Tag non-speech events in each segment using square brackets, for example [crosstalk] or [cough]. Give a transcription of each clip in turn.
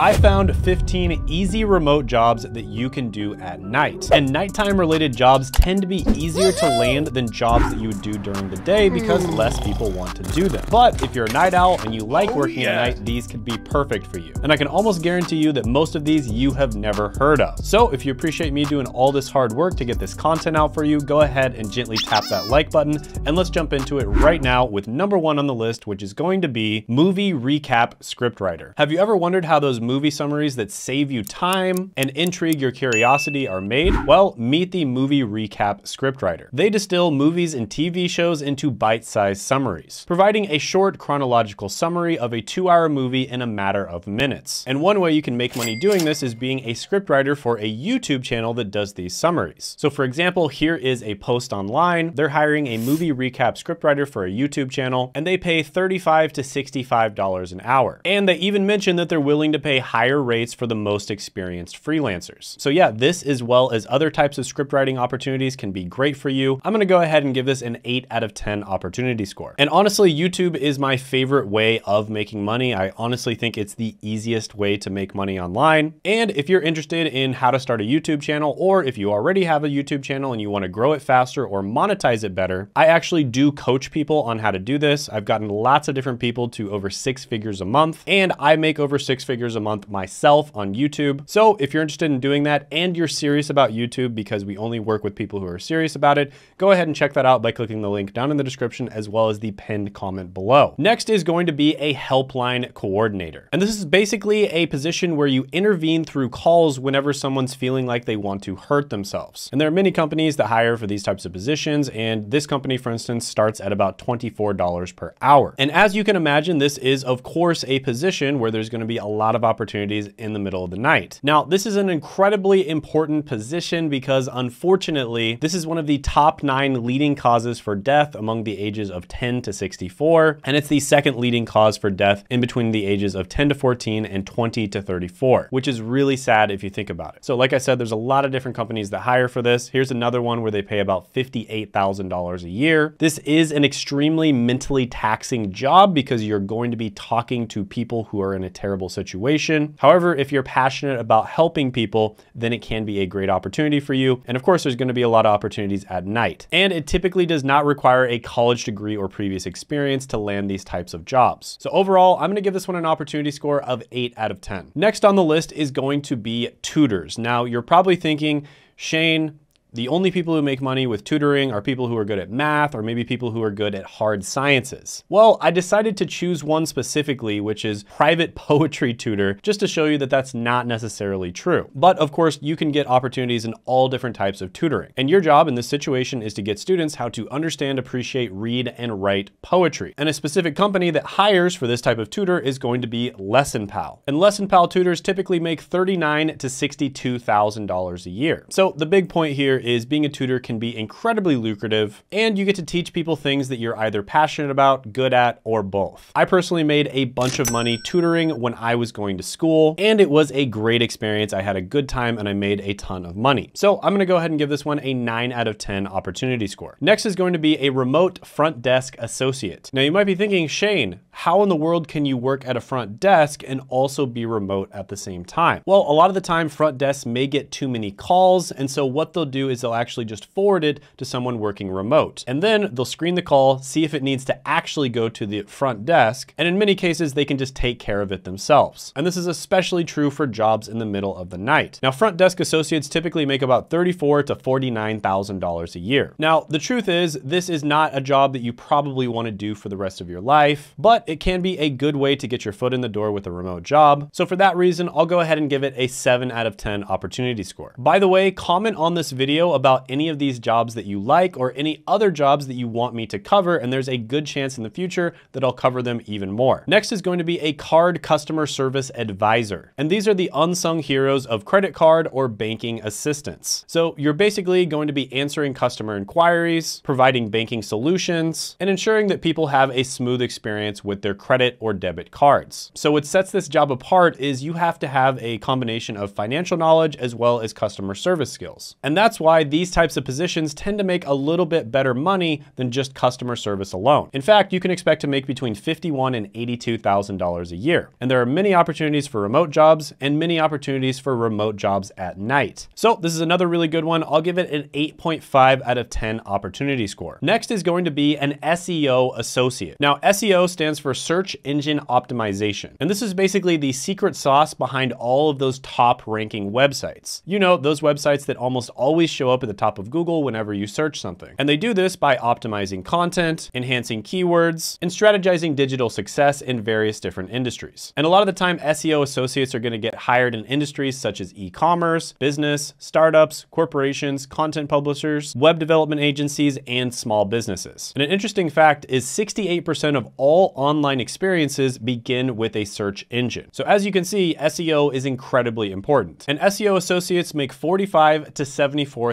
I found 15 easy remote jobs that you can do at night. And nighttime related jobs tend to be easier to land than jobs that you would do during the day because hmm. less people want to do them. But if you're a night owl and you like oh, working yeah. at night, these could be perfect for you. And I can almost guarantee you that most of these you have never heard of. So if you appreciate me doing all this hard work to get this content out for you, go ahead and gently tap that like button and let's jump into it right now with number one on the list, which is going to be movie recap scriptwriter. Have you ever wondered how those movie summaries that save you time and intrigue your curiosity are made? Well, meet the movie recap scriptwriter. They distill movies and TV shows into bite-sized summaries, providing a short chronological summary of a two-hour movie in a matter of minutes. And one way you can make money doing this is being a scriptwriter for a YouTube channel that does these summaries. So for example, here is a post online. They're hiring a movie recap scriptwriter for a YouTube channel, and they pay 35 to $65 an hour. And they even mention that they're willing to pay higher rates for the most experienced freelancers. So yeah, this as well as other types of scriptwriting opportunities can be great for you. I'm gonna go ahead and give this an 8 out of 10 opportunity score. And honestly, YouTube is my favorite way of making money. I honestly think it's the easiest way to make money online. And if you're interested in how to start a YouTube channel, or if you already have a YouTube channel and you wanna grow it faster or monetize it better, I actually do coach people on how to do this. I've gotten lots of different people to over six figures a month, and I make over six figures a month myself on YouTube. So if you're interested in doing that and you're serious about YouTube because we only work with people who are serious about it, go ahead and check that out by clicking the link down in the description as well as the pinned comment below. Next is going to be a helpline coordinator. And this is basically a position where you intervene through calls whenever someone's feeling like they want to hurt themselves. And there are many companies that hire for these types of positions, and this company, for instance, starts at about $24 per hour. And as you can imagine, this is of course a position where there's gonna be a lot of opportunities in the middle of the night. Now, this is an incredibly important position because unfortunately, this is one of the top nine leading causes for death among the ages of 10 to 64, and it's the second leading cause for death in between the ages of 10 to 14 and 20 to 34, which is really sad if you think about it. So like I said, there's a lot of different companies that hire for this. Here's another one where they pay about $58,000 a year. This is an extremely mentally taxing job because you're going to be talking to people who are in a terrible situation. However, if you're passionate about helping people, then it can be a great opportunity for you. And of course, there's gonna be a lot of opportunities at night. And it typically does not require a college degree or previous experience to land these types of jobs. So overall, I'm gonna give this one an opportunity score of eight out of 10. Next on the list is going to be tutors. Now, you're probably thinking, Shane, the only people who make money with tutoring are people who are good at math or maybe people who are good at hard sciences. Well, I decided to choose one specifically, which is private [laughs] poetry tutor, just to show you that that's not necessarily true. But of course, you can get opportunities in all different types of tutoring. And your job in this situation is to get students how to understand, appreciate, read, and write poetry. And a specific company that hires for this type of tutor is going to be LessonPal. And LessonPal tutors typically make 39 to $62,000 a year. So the big point here is being a tutor can be incredibly lucrative and you get to teach people things that you're either passionate about, good at, or both. I personally made a bunch of money tutoring when I was going to school and it was a great experience. I had a good time and I made a ton of money. So I'm gonna go ahead and give this one a nine out of 10 opportunity score. Next is going to be a remote front desk associate. Now you might be thinking, Shane, how in the world can you work at a front desk and also be remote at the same time? Well, a lot of the time front desks may get too many calls. And so what they'll do is they'll actually just forward it to someone working remote. And then they'll screen the call, see if it needs to actually go to the front desk. And in many cases, they can just take care of it themselves. And this is especially true for jobs in the middle of the night. Now, front desk associates typically make about $34 to $49,000 a year. Now, the truth is this is not a job that you probably want to do for the rest of your life, but it can be a good way to get your foot in the door with a remote job. So for that reason, I'll go ahead and give it a seven out of 10 opportunity score. By the way, comment on this video about any of these jobs that you like or any other jobs that you want me to cover, and there's a good chance in the future that I'll cover them even more. Next is going to be a card customer service advisor. And these are the unsung heroes of credit card or banking assistance. So you're basically going to be answering customer inquiries, providing banking solutions, and ensuring that people have a smooth experience with their credit or debit cards. So what sets this job apart is you have to have a combination of financial knowledge as well as customer service skills. And that's why why these types of positions tend to make a little bit better money than just customer service alone. In fact, you can expect to make between 51 and $82,000 a year. And there are many opportunities for remote jobs and many opportunities for remote jobs at night. So this is another really good one. I'll give it an 8.5 out of 10 opportunity score. Next is going to be an SEO associate. Now, SEO stands for search engine optimization. And this is basically the secret sauce behind all of those top ranking websites. You know, those websites that almost always show up at the top of Google whenever you search something. And they do this by optimizing content, enhancing keywords, and strategizing digital success in various different industries. And a lot of the time, SEO associates are gonna get hired in industries such as e-commerce, business, startups, corporations, content publishers, web development agencies, and small businesses. And an interesting fact is 68% of all online experiences begin with a search engine. So as you can see, SEO is incredibly important. And SEO associates make 45 to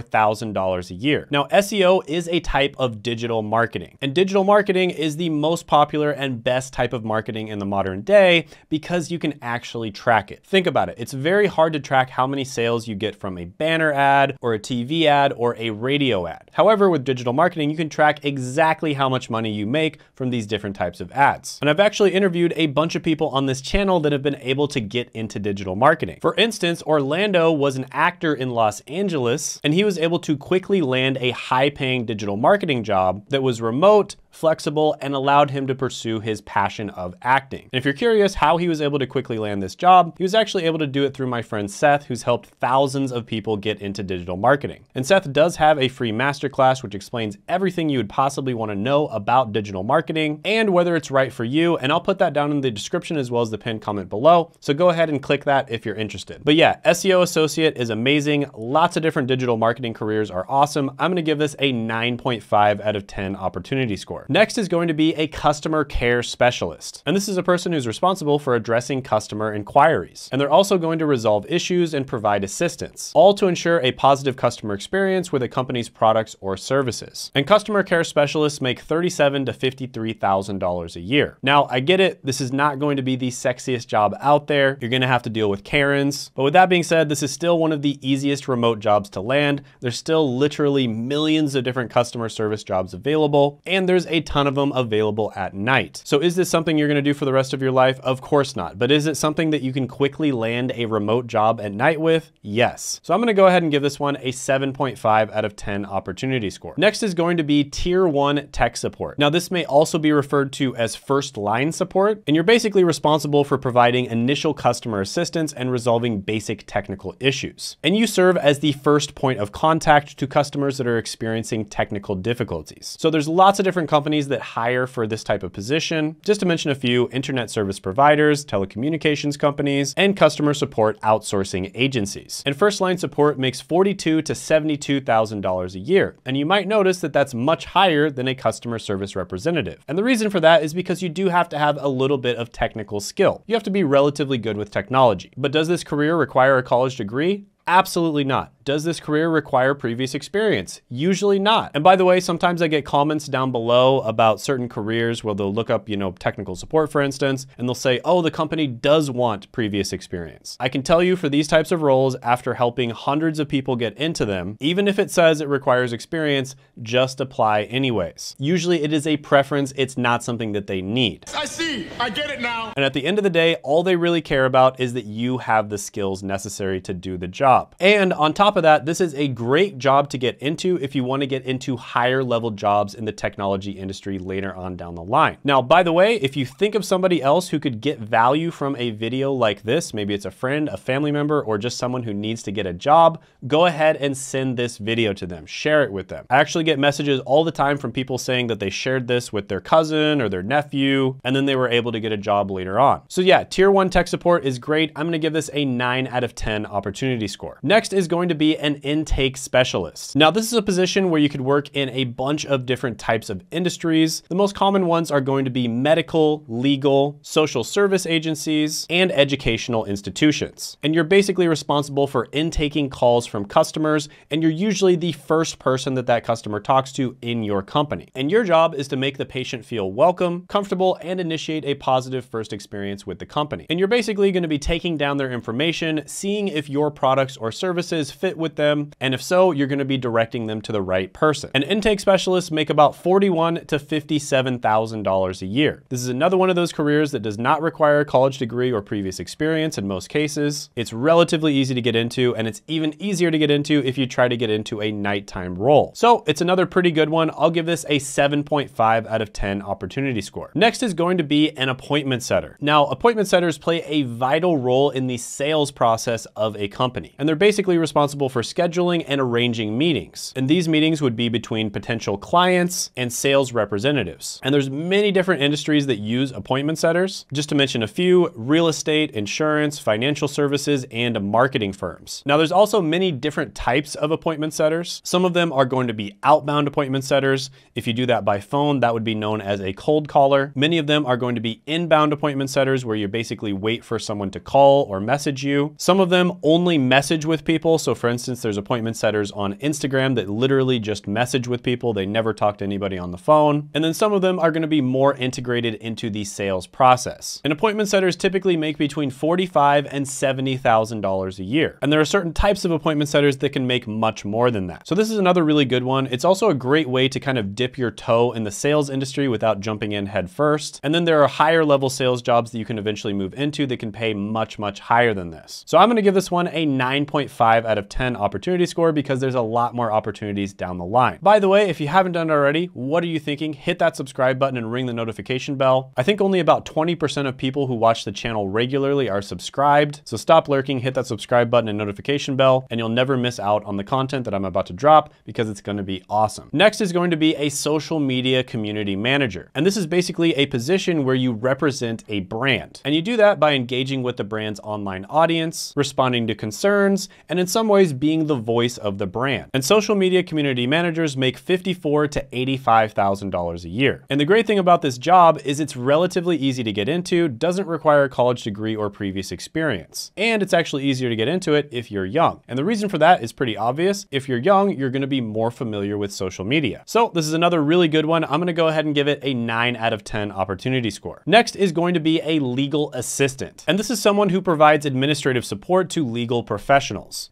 $74,000 a year. Now, SEO is a type of digital marketing, and digital marketing is the most popular and best type of marketing in the modern day because you can actually track it. Think about it. It's very hard to track how many sales you get from a banner ad or a TV ad or a radio ad. However, with digital marketing, you can track exactly how much money you make from these different types of ads. And I've actually interviewed a bunch of people on this channel that have been able to get into digital marketing. For instance, Orlando was an actor in Los Angeles, and he was able to quickly land a high paying digital marketing job that was remote, flexible, and allowed him to pursue his passion of acting. And if you're curious how he was able to quickly land this job, he was actually able to do it through my friend Seth, who's helped thousands of people get into digital marketing. And Seth does have a free masterclass which explains everything you would possibly want to know about digital marketing and whether it's right for you. And I'll put that down in the description as well as the pinned comment below. So go ahead and click that if you're interested. But yeah, SEO associate is amazing. Lots of different digital marketing careers are awesome. I'm going to give this a 9.5 out of 10 opportunity score. Next is going to be a customer care specialist. And this is a person who's responsible for addressing customer inquiries. And they're also going to resolve issues and provide assistance, all to ensure a positive customer experience with a company's products or services. And customer care specialists make $37 to $53,000 a year. Now, I get it. This is not going to be the sexiest job out there. You're going to have to deal with Karens. But with that being said, this is still one of the easiest remote jobs to land. There's still literally millions of different customer service jobs available, and there's a ton of them available at night. So is this something you're gonna do for the rest of your life? Of course not. But is it something that you can quickly land a remote job at night with? Yes. So I'm gonna go ahead and give this one a 7.5 out of 10 opportunity score. Next is going to be tier one tech support. Now this may also be referred to as first line support, and you're basically responsible for providing initial customer assistance and resolving basic technical issues. And you serve as the first point of contact to customers that are experiencing technical difficulties. So there's lots of different companies companies that hire for this type of position. Just to mention a few, internet service providers, telecommunications companies, and customer support outsourcing agencies. And first line support makes 42 to $72,000 a year. And you might notice that that's much higher than a customer service representative. And the reason for that is because you do have to have a little bit of technical skill. You have to be relatively good with technology. But does this career require a college degree? Absolutely not. Does this career require previous experience? Usually not. And by the way, sometimes I get comments down below about certain careers where they'll look up, you know, technical support, for instance, and they'll say, oh, the company does want previous experience. I can tell you for these types of roles, after helping hundreds of people get into them, even if it says it requires experience, just apply anyways. Usually it is a preference, it's not something that they need. I see, I get it now. And at the end of the day, all they really care about is that you have the skills necessary to do the job. And on top top of that, this is a great job to get into if you want to get into higher level jobs in the technology industry later on down the line. Now, by the way, if you think of somebody else who could get value from a video like this, maybe it's a friend, a family member, or just someone who needs to get a job, go ahead and send this video to them, share it with them. I actually get messages all the time from people saying that they shared this with their cousin or their nephew, and then they were able to get a job later on. So yeah, tier one tech support is great. I'm gonna give this a nine out of 10 opportunity score. Next is going to be be an intake specialist. Now, this is a position where you could work in a bunch of different types of industries. The most common ones are going to be medical, legal, social service agencies, and educational institutions. And you're basically responsible for intaking calls from customers, and you're usually the first person that that customer talks to in your company. And your job is to make the patient feel welcome, comfortable, and initiate a positive first experience with the company. And you're basically gonna be taking down their information, seeing if your products or services fit with them? And if so, you're gonna be directing them to the right person. And intake specialists make about forty-one to $57,000 a year. This is another one of those careers that does not require a college degree or previous experience in most cases. It's relatively easy to get into, and it's even easier to get into if you try to get into a nighttime role. So it's another pretty good one. I'll give this a 7.5 out of 10 opportunity score. Next is going to be an appointment setter. Now, appointment setters play a vital role in the sales process of a company, and they're basically responsible for scheduling and arranging meetings. And these meetings would be between potential clients and sales representatives. And there's many different industries that use appointment setters. Just to mention a few, real estate, insurance, financial services, and marketing firms. Now there's also many different types of appointment setters. Some of them are going to be outbound appointment setters. If you do that by phone, that would be known as a cold caller. Many of them are going to be inbound appointment setters where you basically wait for someone to call or message you. Some of them only message with people. So for instance, there's appointment setters on Instagram that literally just message with people. They never talk to anybody on the phone. And then some of them are gonna be more integrated into the sales process. And appointment setters typically make between $45 and $70,000 a year. And there are certain types of appointment setters that can make much more than that. So this is another really good one. It's also a great way to kind of dip your toe in the sales industry without jumping in head first. And then there are higher level sales jobs that you can eventually move into that can pay much, much higher than this. So I'm gonna give this one a 9.5 out of 10 opportunity score because there's a lot more opportunities down the line. By the way, if you haven't done it already, what are you thinking? Hit that subscribe button and ring the notification bell. I think only about 20% of people who watch the channel regularly are subscribed. So stop lurking, hit that subscribe button and notification bell, and you'll never miss out on the content that I'm about to drop because it's gonna be awesome. Next is going to be a social media community manager. And this is basically a position where you represent a brand. And you do that by engaging with the brand's online audience, responding to concerns, and in some ways being the voice of the brand. And social media community managers make 54 to $85,000 a year. And the great thing about this job is it's relatively easy to get into, doesn't require a college degree or previous experience. And it's actually easier to get into it if you're young. And the reason for that is pretty obvious. If you're young, you're gonna be more familiar with social media. So this is another really good one. I'm gonna go ahead and give it a nine out of 10 opportunity score. Next is going to be a legal assistant. And this is someone who provides administrative support to legal professionals.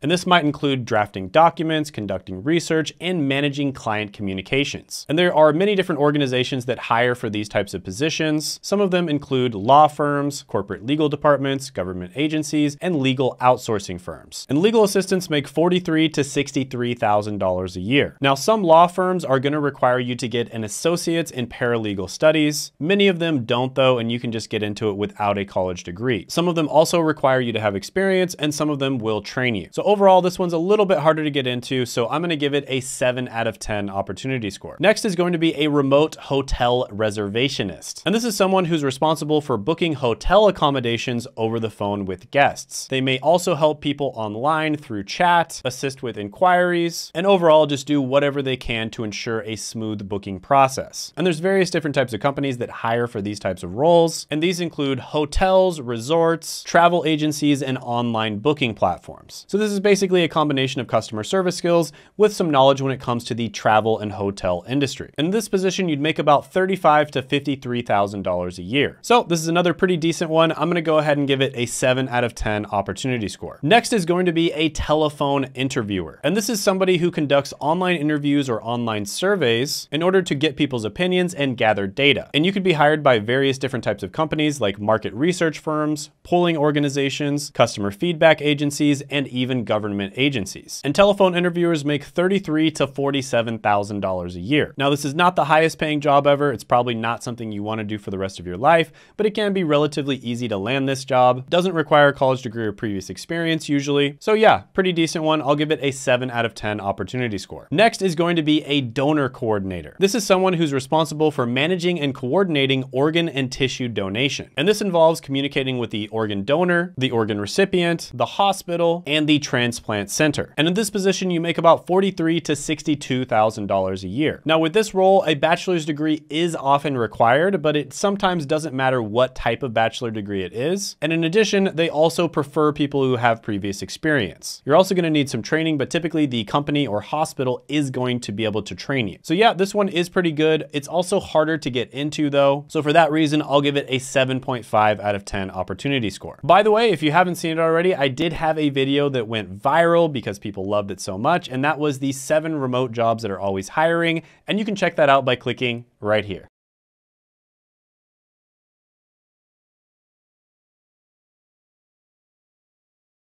And this might include drafting documents, conducting research, and managing client communications. And there are many different organizations that hire for these types of positions. Some of them include law firms, corporate legal departments, government agencies, and legal outsourcing firms. And legal assistants make $43 to $63,000 a year. Now, some law firms are gonna require you to get an associate's in paralegal studies. Many of them don't though, and you can just get into it without a college degree. Some of them also require you to have experience, and some of them will train you. So overall, this one's a little bit harder to get into, so I'm gonna give it a seven out of 10 opportunity score. Next is going to be a remote hotel reservationist. And this is someone who's responsible for booking hotel accommodations over the phone with guests. They may also help people online through chat, assist with inquiries, and overall just do whatever they can to ensure a smooth booking process. And there's various different types of companies that hire for these types of roles, and these include hotels, resorts, travel agencies, and online booking platforms. So this is basically a combination of customer service skills with some knowledge when it comes to the travel and hotel industry. In this position, you'd make about 35 to $53,000 a year. So this is another pretty decent one. I'm gonna go ahead and give it a seven out of 10 opportunity score. Next is going to be a telephone interviewer. And this is somebody who conducts online interviews or online surveys in order to get people's opinions and gather data. And you could be hired by various different types of companies like market research firms, polling organizations, customer feedback agencies, and even government agencies. And telephone interviewers make 33 to $47,000 a year. Now, this is not the highest paying job ever. It's probably not something you want to do for the rest of your life, but it can be relatively easy to land this job. Doesn't require a college degree or previous experience usually. So yeah, pretty decent one. I'll give it a seven out of 10 opportunity score. Next is going to be a donor coordinator. This is someone who's responsible for managing and coordinating organ and tissue donation. And this involves communicating with the organ donor, the organ recipient, the hospital, and the transplant center. And in this position, you make about 43 to $62,000 a year. Now with this role, a bachelor's degree is often required, but it sometimes doesn't matter what type of bachelor degree it is. And in addition, they also prefer people who have previous experience. You're also gonna need some training, but typically the company or hospital is going to be able to train you. So yeah, this one is pretty good. It's also harder to get into though. So for that reason, I'll give it a 7.5 out of 10 opportunity score. By the way, if you haven't seen it already, I did have a video that went viral viral because people loved it so much, and that was the seven remote jobs that are always hiring, and you can check that out by clicking right here.